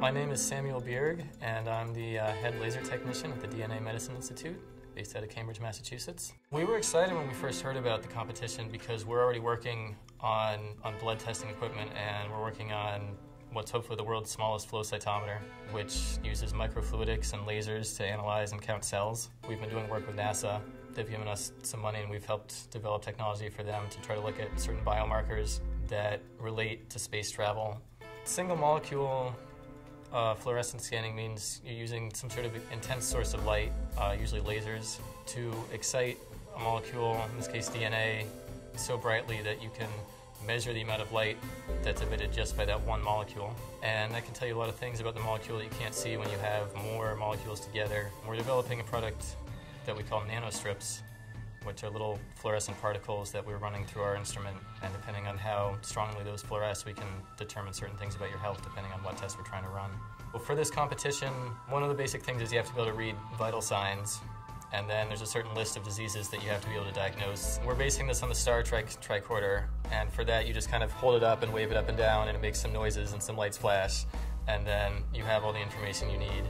My name is Samuel Bierg, and I'm the uh, head laser technician at the DNA Medicine Institute, based out of Cambridge, Massachusetts. We were excited when we first heard about the competition because we're already working on, on blood testing equipment and we're working on what's hopefully the world's smallest flow cytometer, which uses microfluidics and lasers to analyze and count cells. We've been doing work with NASA. They've given us some money and we've helped develop technology for them to try to look at certain biomarkers that relate to space travel. Single molecule uh, fluorescent scanning means you're using some sort of intense source of light, uh, usually lasers, to excite a molecule, in this case DNA, so brightly that you can measure the amount of light that's emitted just by that one molecule. And that can tell you a lot of things about the molecule that you can't see when you have more molecules together. We're developing a product that we call nanostrips, which are little fluorescent particles that we're running through our instrument. And depending on how strongly those fluoresce, we can determine certain things about your health depending on what test we're trying to run. Well, for this competition, one of the basic things is you have to be able to read vital signs. And then there's a certain list of diseases that you have to be able to diagnose. We're basing this on the star tri- tricorder, and for that you just kind of hold it up and wave it up and down, and it makes some noises and some lights flash, and then you have all the information you need.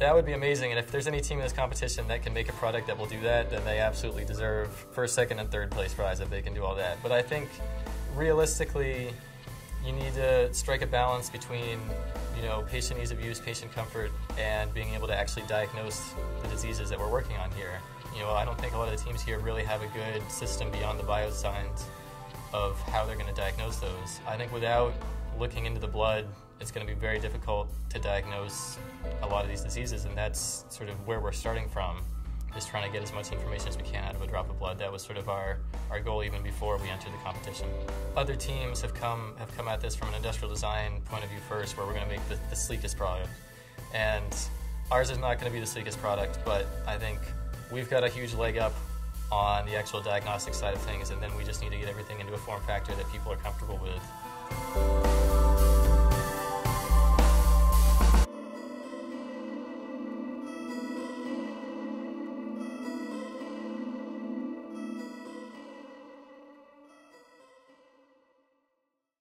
That would be amazing, and if there's any team in this competition that can make a product that will do that, then they absolutely deserve first, second, and third place prize if they can do all that. But I think realistically, you need to strike a balance between you know patient ease of use, patient comfort, and being able to actually diagnose the diseases that we're working on here. You know, I don't think a lot of the teams here really have a good system beyond the biosigns of how they're going to diagnose those. I think without looking into the blood, it's going to be very difficult to diagnose a lot of these diseases, and that's sort of where we're starting from, is trying to get as much information as we can out of a drop of blood. That was sort of our, our goal even before we entered the competition. Other teams have come have come at this from an industrial design point of view first, where we're going to make the, the sleekest product, and ours is not going to be the sleekest product, but I think we've got a huge leg up on the actual diagnostic side of things, and then we just need to get everything into a form factor that people are comfortable with